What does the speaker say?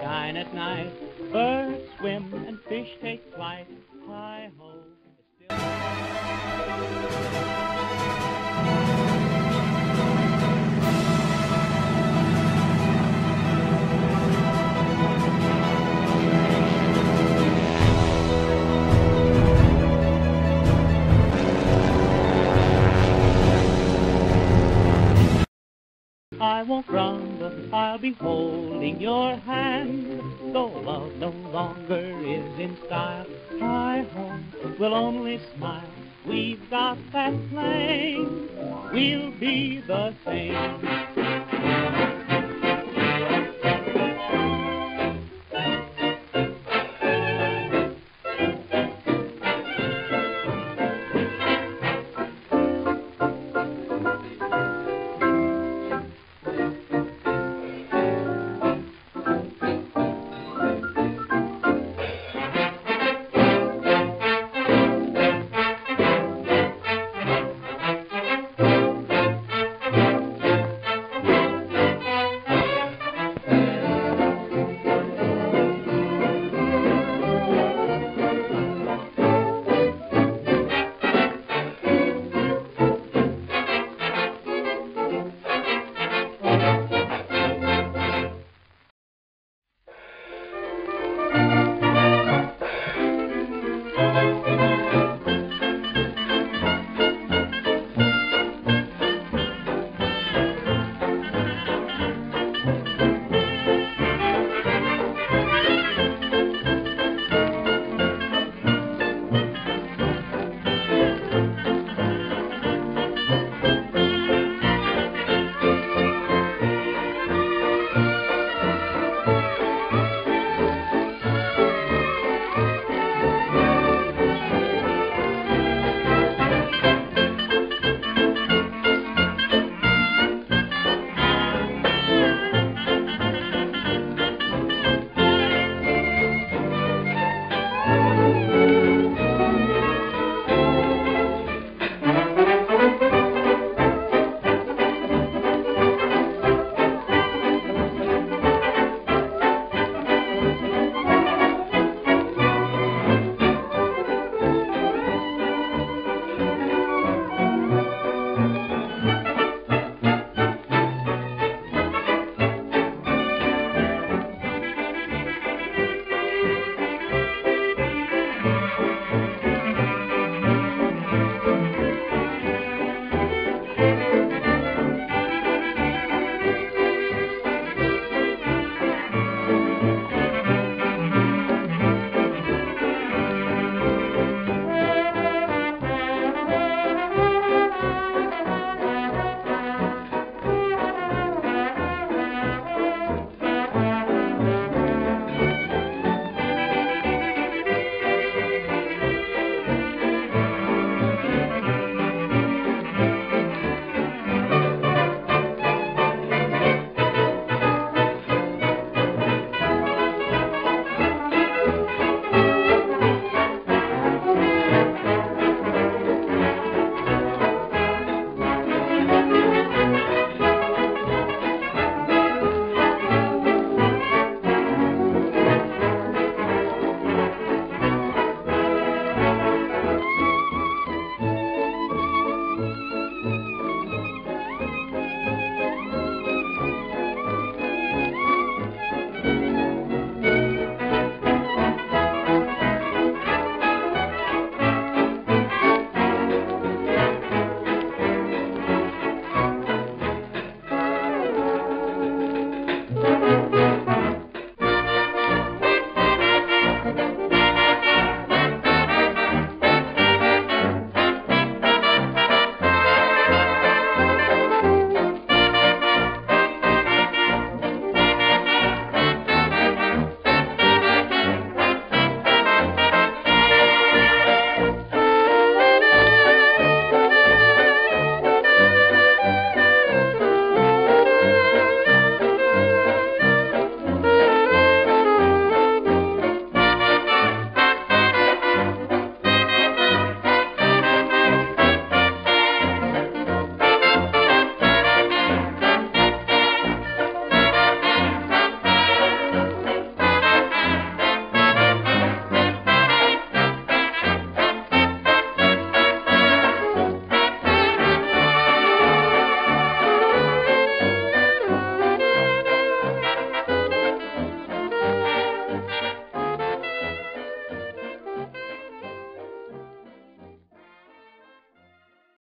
shine at night. Birds swim and fish take flight. Hi ho. I won't grumble, I'll be holding your hand. Though love no longer is in style, hi ho, we'll only smile. We've got that flame, we'll be the same.